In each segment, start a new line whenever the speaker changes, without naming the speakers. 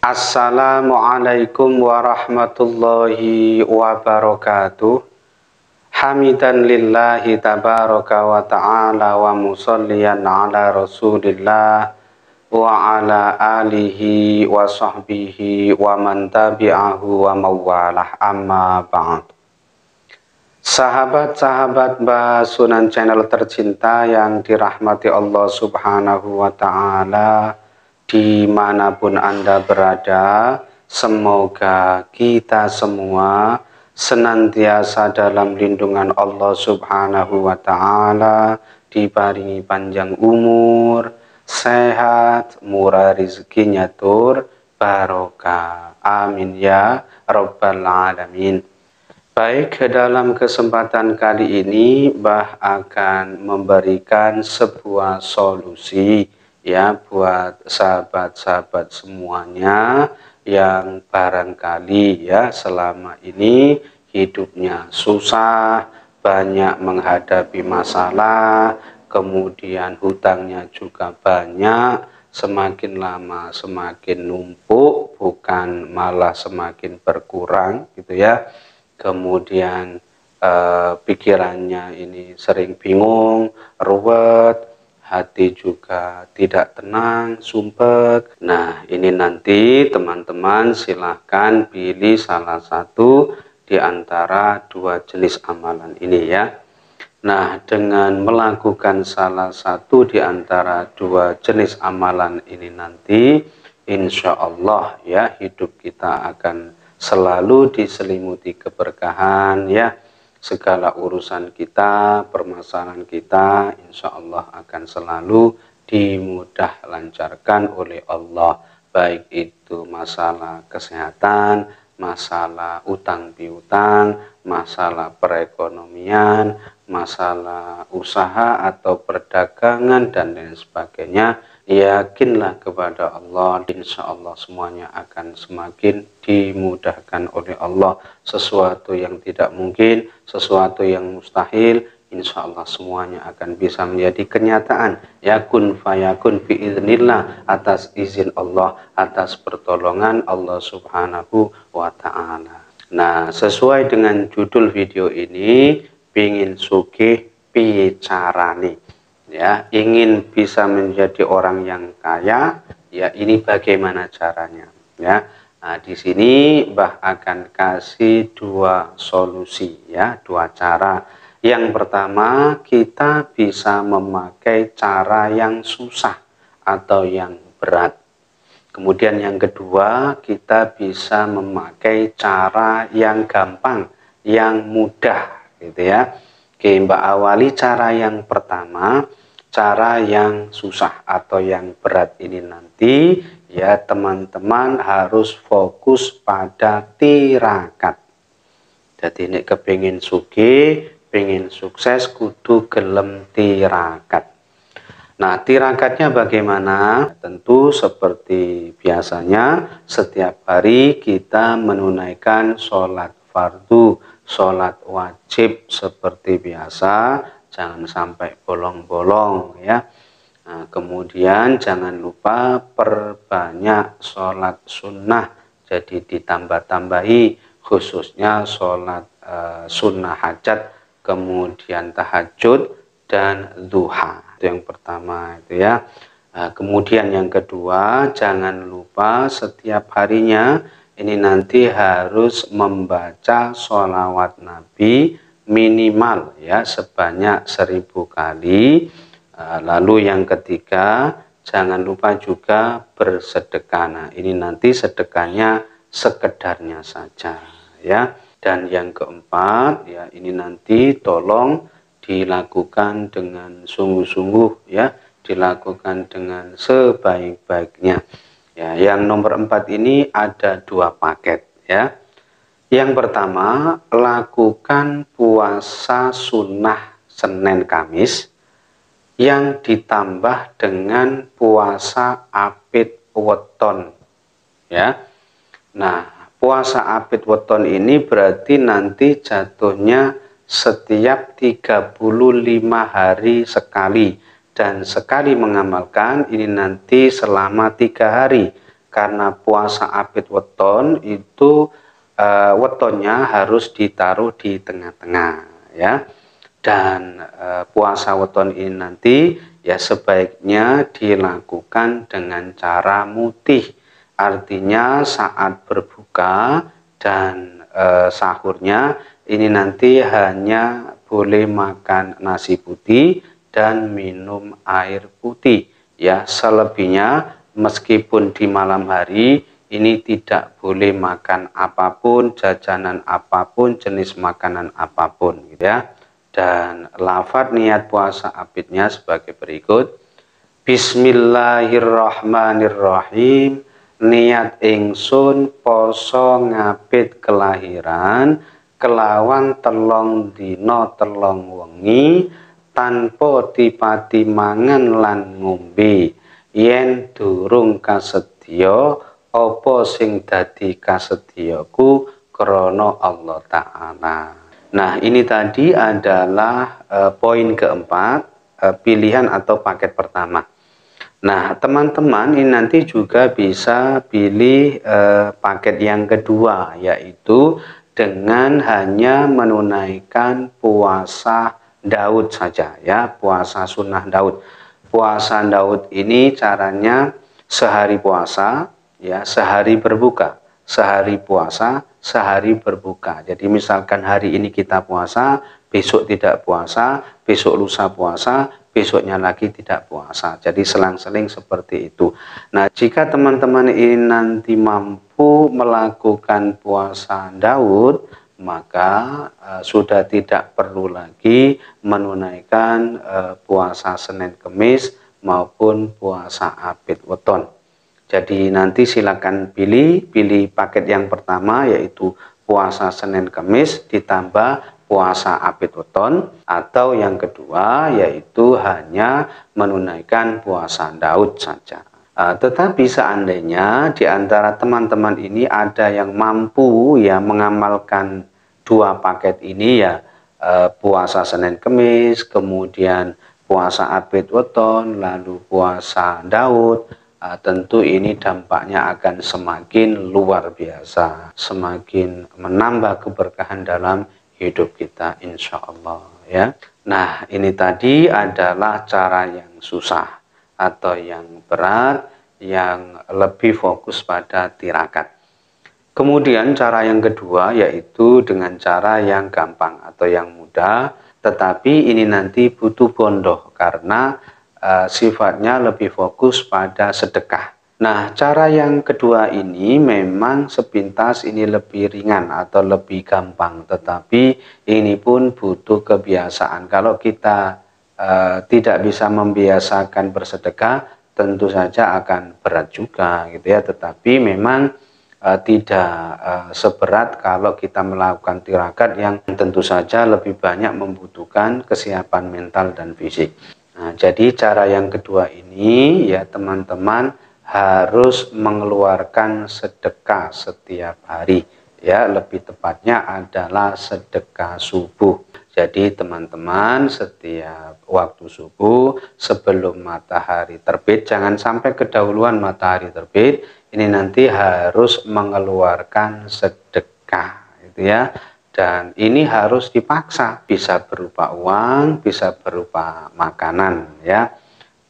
Assalamualaikum warahmatullahi wabarakatuh. Hamidan lillahi tabaraka wa ta'ala wa musalliyan ala rasulillah wa ala alihi wa sahbihi wa man tabi'ahu wa mawalah. Amma ba'd. Sahabat-sahabat Mbah Sunan Channel tercinta yang dirahmati Allah subhanahu wa ta'ala di mana pun Anda berada, semoga kita semua senantiasa dalam lindungan Allah Subhanahu wa Ta'ala, dibaringi panjang umur, sehat, murah rezekinya tur, barokah. Amin ya Rabbal Alamin. Baik, dalam kesempatan kali ini Mbah akan memberikan sebuah solusi ya buat sahabat-sahabat semuanya yang barangkali ya selama ini hidupnya susah, banyak menghadapi masalah, kemudian hutangnya juga banyak, semakin lama semakin numpuk, bukan malah semakin berkurang gitu ya. Kemudian eh, pikirannya ini sering bingung, ruwet, hati juga tidak tenang, sumpek. Nah, ini nanti teman-teman silahkan pilih salah satu di antara dua jenis amalan ini ya. Nah, dengan melakukan salah satu di antara dua jenis amalan ini nanti, insya Allah ya hidup kita akan selalu diselimuti keberkahan ya segala urusan kita, permasalahan kita, insya Allah akan selalu dimudah lancarkan oleh Allah. Baik itu masalah kesehatan, masalah utang piutang, masalah perekonomian, masalah usaha atau perdagangan dan lain sebagainya yakinlah kepada Allah insya Allah semuanya akan semakin dimudahkan oleh Allah. Sesuatu yang tidak mungkin sesuatu yang mustahil insya Allah semuanya akan bisa menjadi kenyataan. Yakun fayakun biiznillah atas izin Allah atas pertolongan Allah subhanahu wa ta'ala nah sesuai dengan judul video ini pingin sugih picarani ya ingin bisa menjadi orang yang kaya ya ini bagaimana caranya? Ya nah, di sini Mbah akan kasih dua solusi ya dua cara. Yang pertama kita bisa memakai cara yang susah atau yang berat kemudian yang kedua kita bisa memakai cara yang gampang yang mudah gitu ya. Oke, Mbak awali cara yang pertama cara yang susah atau yang berat ini nanti ya teman-teman harus fokus pada tirakat. Jadi ini kepingin suki pengen sukses kudu gelem tirakat nah tirakatnya bagaimana? Tentu seperti biasanya setiap hari kita menunaikan sholat fardu sholat wajib seperti biasa. Jangan sampai bolong-bolong ya. Nah, kemudian jangan lupa perbanyak sholat sunnah. Jadi ditambah-tambahi khususnya sholat e, sunnah hajat kemudian tahajud dan duha itu yang pertama itu ya. Nah, kemudian yang kedua jangan lupa setiap harinya ini nanti harus membaca sholawat nabi minimal ya sebanyak seribu kali. Eh, lalu yang ketiga jangan lupa juga bersedekah. Nah ini nanti sedekahnya sekedarnya saja ya. Dan yang keempat ya ini nanti tolong dilakukan dengan sungguh-sungguh ya dilakukan dengan sebaik-baiknya ya yang nomor empat ini ada dua paket ya yang pertama, lakukan puasa sunnah Senin Kamis yang ditambah dengan puasa apit weton. Ya. Nah, puasa apit weton ini berarti nanti jatuhnya setiap 35 hari sekali. Dan sekali mengamalkan ini nanti selama tiga hari. Karena puasa abid weton itu uh, wetonnya harus ditaruh di tengah-tengah ya. Dan uh, puasa weton ini nanti ya sebaiknya dilakukan dengan cara mutih. Artinya saat berbuka dan uh, sahurnya ini nanti hanya boleh makan nasi putih dan minum air putih ya selebihnya meskipun di malam hari ini tidak boleh makan apa pun, jajanan apa pun, jenis makanan apa pun gitu ya. Dan lafad niat puasa abidnya sebagai berikut. Bismillahirrahmanirrahim. Niat ingsun poso ngabid kelahiran kelawan telong dino telong wengi tanpa dipati mangan lan ngombe yen durung kasedya apa sing dadi kasedyaku krana Allah taala. Nah, ini tadi adalah e, poin keempat, e, pilihan atau paket pertama. Nah, teman-teman ini nanti juga bisa pilih e, paket yang kedua yaitu dengan hanya menunaikan puasa Daud saja ya, puasa sunnah Daud. Puasa Daud ini caranya sehari puasa ya sehari berbuka sehari puasa sehari berbuka jadi misalkan hari ini kita puasa besok tidak puasa besok lusa puasa besoknya lagi tidak puasa. Jadi selang-seling seperti itu. Nah jika teman-teman ini nanti mampu melakukan puasa Daud maka uh, sudah tidak perlu lagi menunaikan uh, puasa Senin Kemis maupun puasa Abid Weton. Jadi nanti silakan pilih, pilih paket yang pertama yaitu puasa Senin Kamis ditambah puasa Abid Weton atau yang kedua yaitu hanya menunaikan puasa Daud saja. Uh, tetapi seandainya di antara teman-teman ini ada yang mampu ya mengamalkan dua paket ini ya uh, puasa Senin Kemis, kemudian puasa Abid Weton, lalu puasa Daud, uh, tentu ini dampaknya akan semakin luar biasa, semakin menambah keberkahan dalam hidup kita insya Allah ya. Nah ini tadi adalah cara yang susah atau yang berat, yang lebih fokus pada tirakat. Kemudian cara yang kedua yaitu dengan cara yang gampang atau yang mudah, tetapi ini nanti butuh bondoh karena uh, sifatnya lebih fokus pada sedekah. Nah, cara yang kedua ini memang sepintas ini lebih ringan atau lebih gampang, tetapi ini pun butuh kebiasaan. Kalau kita uh, tidak bisa membiasakan bersedekah, tentu saja akan berat juga, gitu ya. Tetapi memang uh, tidak uh, seberat kalau kita melakukan tirakat yang tentu saja lebih banyak membutuhkan kesiapan mental dan fisik. Nah, jadi cara yang kedua ini ya teman-teman harus mengeluarkan sedekah setiap hari. Ya, lebih tepatnya adalah sedekah subuh. Jadi teman-teman setiap waktu subuh sebelum matahari terbit jangan sampai kedahuluan matahari terbit ini nanti harus mengeluarkan sedekah itu ya dan ini harus dipaksa bisa berupa uang bisa berupa makanan ya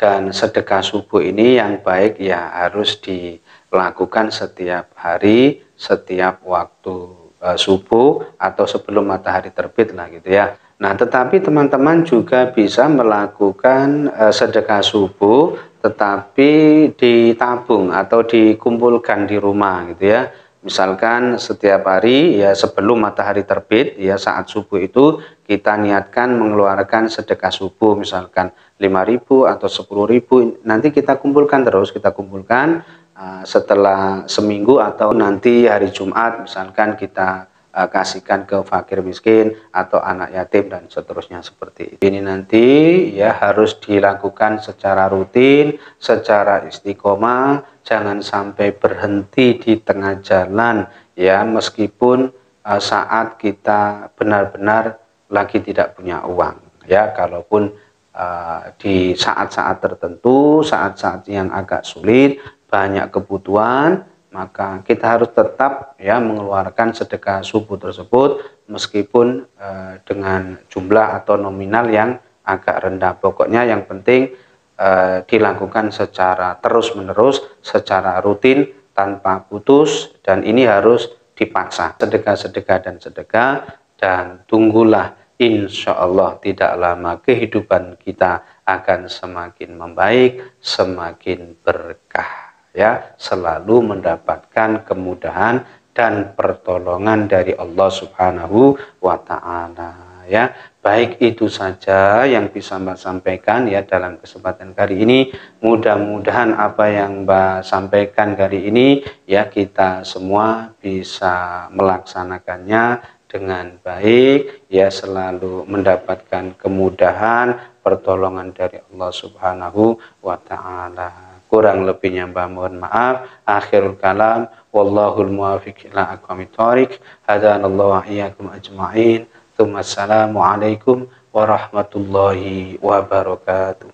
dan sedekah subuh ini yang baik ya harus dilakukan setiap hari setiap waktu e, subuh atau sebelum matahari terbit lah gitu ya. Nah tetapi teman-teman juga bisa melakukan e, sedekah subuh tetapi ditabung atau dikumpulkan di rumah gitu ya Misalkan setiap hari ya sebelum matahari terbit ya saat subuh itu kita niatkan mengeluarkan sedekah subuh misalkan 5000 atau 10000 nanti kita kumpulkan terus kita kumpulkan uh, setelah seminggu atau nanti hari Jumat misalkan kita uh, kasihkan ke fakir miskin atau anak yatim dan seterusnya seperti itu. Ini nanti ya harus dilakukan secara rutin, secara istiqomah, jangan sampai berhenti di tengah jalan ya meskipun uh, saat kita benar-benar lagi tidak punya uang ya kalaupun uh, di saat-saat tertentu, saat-saat yang agak sulit banyak kebutuhan, maka kita harus tetap ya mengeluarkan sedekah subuh tersebut meskipun e, dengan jumlah atau nominal yang agak rendah. Pokoknya yang penting e, dilakukan secara terus-menerus, secara rutin tanpa putus dan ini harus dipaksa. Sedekah-sedekah dan sedekah dan tunggulah insya Allah tidak lama kehidupan kita akan semakin membaik, semakin berkah ya selalu mendapatkan kemudahan dan pertolongan dari Allah Subhanahu wa taala ya. Baik itu saja yang bisa Mbak sampaikan ya dalam kesempatan kali ini. Mudah-mudahan apa yang Mbak sampaikan kali ini ya kita semua bisa melaksanakannya dengan baik ya selalu mendapatkan kemudahan pertolongan dari Allah Subhanahu wa taala. Kurang lebihnya mbak mohon maaf. Akhirul kalam. Wallahul muwafiq ila aqwamit thoriq. Hadanallahu iyyakum ajma'in. Assalamualaikum warahmatullahi wabarakatuh.